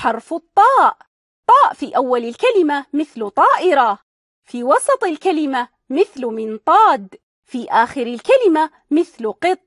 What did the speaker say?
حرف الطاء. طاء في أول الكلمة مثل طائرة. في وسط الكلمة مثل منطاد. في آخر الكلمة مثل قط.